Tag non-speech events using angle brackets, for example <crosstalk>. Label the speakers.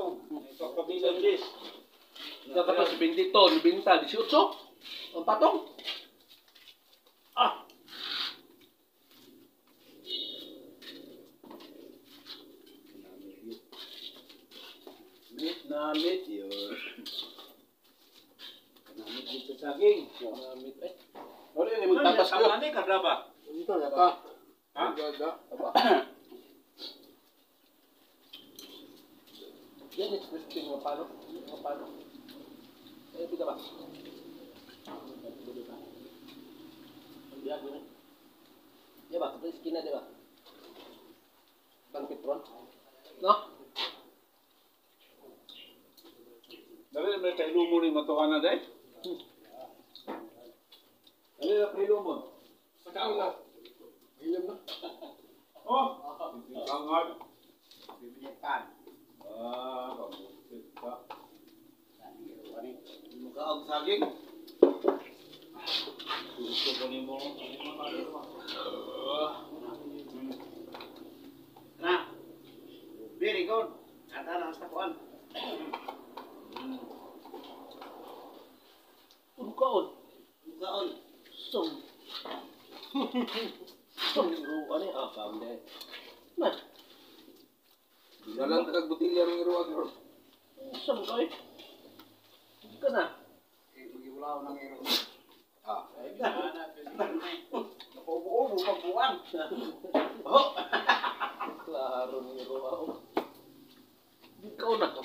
Speaker 1: patong. Ito kabilang dis.
Speaker 2: Nagkatapos 20 ton, 20, 18. Ang patong. Ah!
Speaker 1: Meat na meat yun. Dito sa saging.
Speaker 2: Namit eh. Ano yun, yung
Speaker 1: Ano
Speaker 2: ko.
Speaker 1: Tama ni kada ba?
Speaker 2: Ito ka.
Speaker 1: Ha?
Speaker 2: Gaga. Yan, it's crispy mga palo. Mga palo. Eh, pita ba? Ang biyak yun eh. Di ba? Kapag skin na, di ba? Pang pitron. No?
Speaker 1: Dali na tayo lumo ni matukan na day. Dali na tayo lumo.
Speaker 2: Saka na. Hilam na.
Speaker 1: Oh! Kangal. Bibigyan Ah, kamusit ka.
Speaker 2: Ang saging.
Speaker 1: Gusto ko ni mo.
Speaker 3: Na. Very good. Ata na sa kuan.
Speaker 2: Mukhaon.
Speaker 3: Kaon.
Speaker 2: Sum. Sum. <laughs> Ano yung akaw na eh. Man.
Speaker 4: Dalang takag butilya ng iruwag.
Speaker 2: Sum ko eh. Ka na
Speaker 3: araw ah, eh, na meron.
Speaker 4: Ah. Ay, gana, eh.
Speaker 3: Napubuo, bukang-buang. <laughs> Oh. <laughs>
Speaker 2: Klaro ni Roao. Ikaw na to.